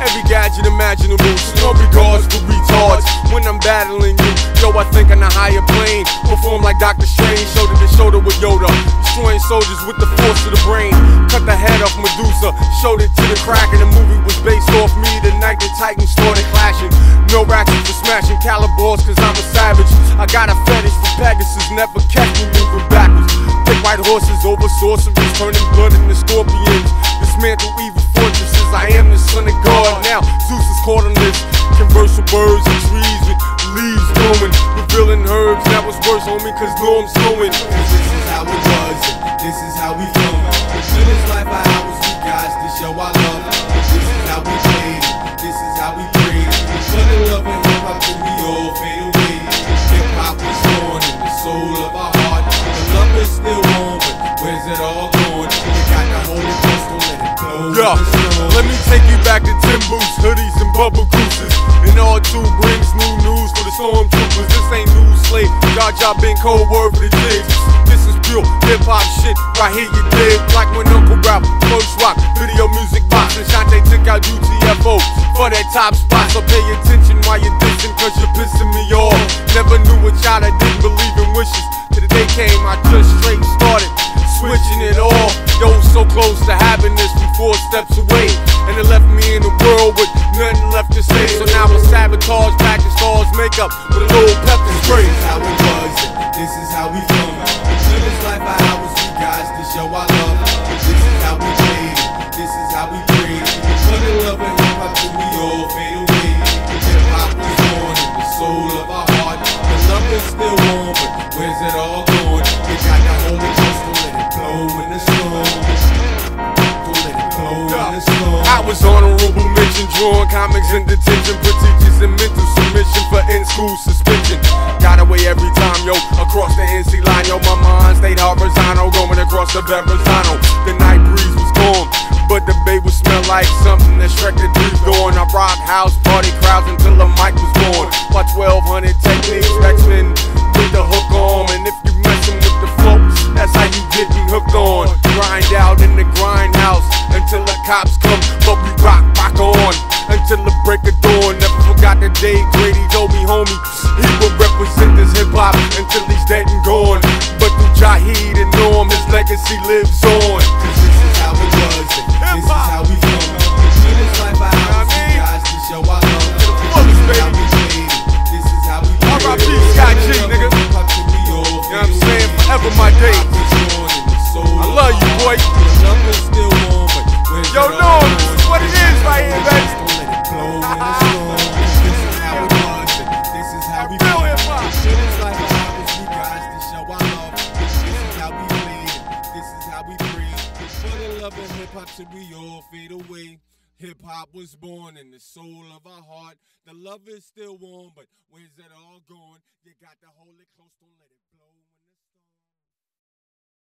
every gadget imaginable. No regards for retards when I'm battling you. Yo, I think on a higher plane, perform like Doctor Strange, shoulder to shoulder with Yoda, destroying soldiers with the force of the brain. Cut the head off Medusa, showed it to the crack, and the movie was based off me. The night the Titans started clashing. No ratchets for smashing calibers, cause I'm a savage. I got a fetish for Pegasus, never catch me moving backwards. White horses over sorceries, turning blood into scorpions. Dismantle evil fortresses. I am the son of God. Now Zeus is caught on this. Converse with birds and trees with leaves growing, revealing herbs. That was worse, homie, cause norm's going. This is how it was, this is how we flow. Soon as life I hours, we guys to show our love. This is how we played this is how we prayed. Fun love and hip hop we all fade away. Hip hop was born in the soul of our heart. The love is still it all going? You got to hold it close, it blow. Yeah, let me take you back to Tim Boots, hoodies, and bubble gooses. And all two brings new news for the stormtroopers. This ain't new slave. Jar Jar been cold word for the jigs. This is real hip hop shit right here, you dig? Like when Uncle Ralph first rock, video music box, and Shanté took out UTFO for that top spot. So pay attention while you're dissing, cause you're pissing me off. Never knew a child that didn't believe in wishes. Till the day came, I just switching it all. Yo, so close to this from four steps away. And it left me in a world with nothing left to say. So now I sabotage, packing stars, makeup with a little pepper spray. This is how it was, and this is how we flow. Soon as life our hours, we guys to show our love. This is how we played this is how we it. Fun and love and hip hop till we all fade storm. I was honorable mention, drawing comics in detention for teachers in mental submission for in school suspension. Got away every time, yo, across the NC line, yo. My mind stayed horizontal, going across the Verrazano. The night breeze was gone, but the bay would smell like something that Shrek had breathed on. I rock house party crowds until the mic was born. My 1200 legacy lives on. Of hip hop till we all fade away. Hip hop was born in the soul of our heart. The love is still warm, but where's it all going? You got to hold it close, don't let it.